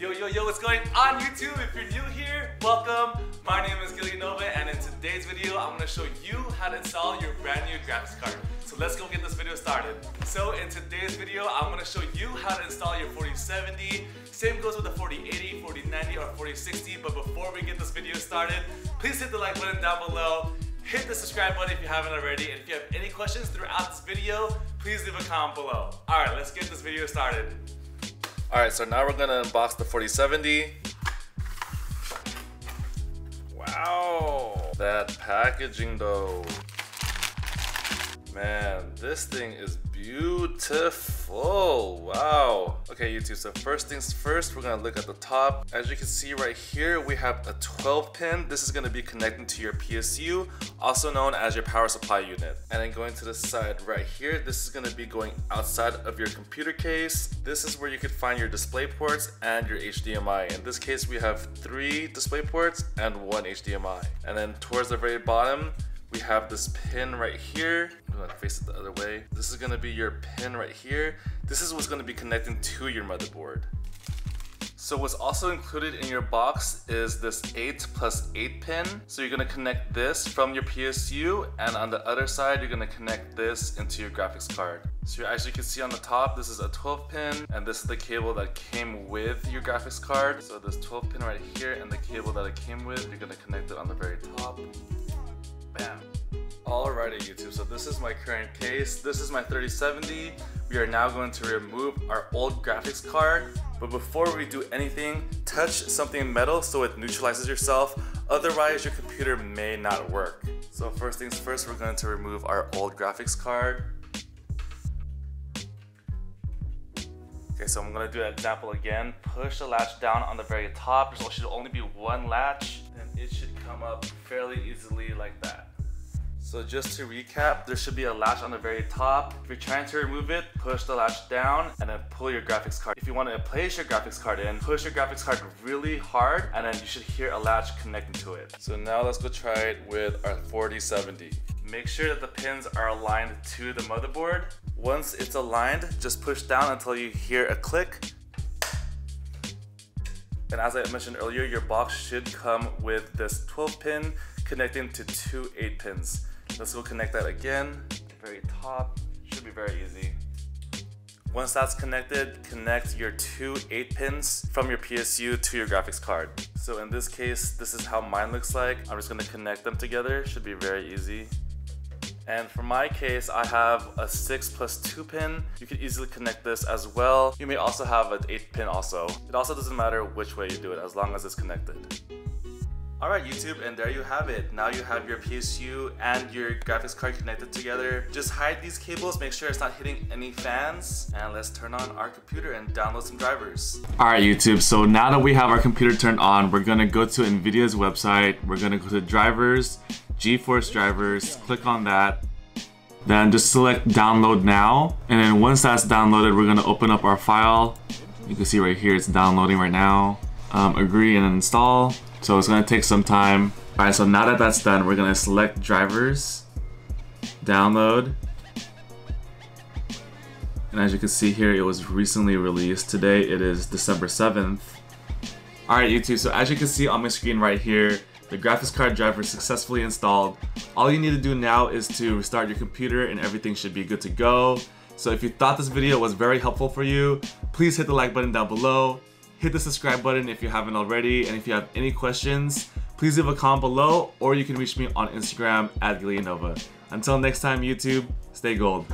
Yo, yo, yo, what's going on YouTube? If you're new here, welcome. My name is Gilly Nova and in today's video, I'm gonna show you how to install your brand new graphics card. So let's go get this video started. So in today's video, I'm gonna show you how to install your 4070. Same goes with the 4080, 4090, or 4060, but before we get this video started, please hit the like button down below. Hit the subscribe button if you haven't already, and if you have any questions throughout this video, please leave a comment below. All right, let's get this video started. All right, so now we're gonna unbox the 4070. Wow, that packaging though. Man, this thing is beautiful. Wow. Okay, YouTube, so first things first, we're gonna look at the top. As you can see right here, we have a 12 pin. This is gonna be connecting to your PSU, also known as your power supply unit. And then going to the side right here, this is gonna be going outside of your computer case. This is where you could find your display ports and your HDMI. In this case, we have three display ports and one HDMI. And then towards the very bottom, we have this pin right here. I'm gonna face it the other way. This is gonna be your pin right here. This is what's gonna be connecting to your motherboard. So what's also included in your box is this 8 plus 8 pin. So you're gonna connect this from your PSU and on the other side you're gonna connect this into your graphics card. So as you can see on the top, this is a 12 pin and this is the cable that came with your graphics card. So this 12 pin right here and the cable that it came with, you're gonna connect it on the very. YouTube, so this is my current case. This is my 3070. We are now going to remove our old graphics card. But before we do anything, touch something metal so it neutralizes yourself. Otherwise, your computer may not work. So first things first, we're going to remove our old graphics card. Okay, so I'm gonna do an example again. Push the latch down on the very top. There should only be one latch, and it should come up fairly easily like that. So just to recap, there should be a latch on the very top. If you're trying to remove it, push the latch down and then pull your graphics card. If you want to place your graphics card in, push your graphics card really hard and then you should hear a latch connecting to it. So now let's go try it with our 4070. Make sure that the pins are aligned to the motherboard. Once it's aligned, just push down until you hear a click. And as I mentioned earlier, your box should come with this 12 pin connecting to two 8 pins. Let's go connect that again. Very top, should be very easy. Once that's connected, connect your two 8 pins from your PSU to your graphics card. So in this case, this is how mine looks like. I'm just gonna connect them together, should be very easy. And for my case, I have a 6 plus 2 pin. You can easily connect this as well. You may also have an 8 pin also. It also doesn't matter which way you do it as long as it's connected. Alright YouTube, and there you have it. Now you have your PSU and your graphics card connected together. Just hide these cables, make sure it's not hitting any fans, and let's turn on our computer and download some drivers. Alright YouTube, so now that we have our computer turned on, we're gonna go to NVIDIA's website. We're gonna go to drivers, GeForce drivers, click on that. Then just select download now. And then once that's downloaded, we're gonna open up our file. You can see right here, it's downloading right now. Um, agree and install. So it's gonna take some time. All right, so now that that's done, we're gonna select drivers, download. And as you can see here, it was recently released. Today it is December 7th. All right, YouTube, so as you can see on my screen right here, the graphics card driver successfully installed. All you need to do now is to restart your computer and everything should be good to go. So if you thought this video was very helpful for you, please hit the like button down below hit the subscribe button if you haven't already, and if you have any questions, please leave a comment below, or you can reach me on Instagram at Gillynova. Until next time, YouTube, stay gold.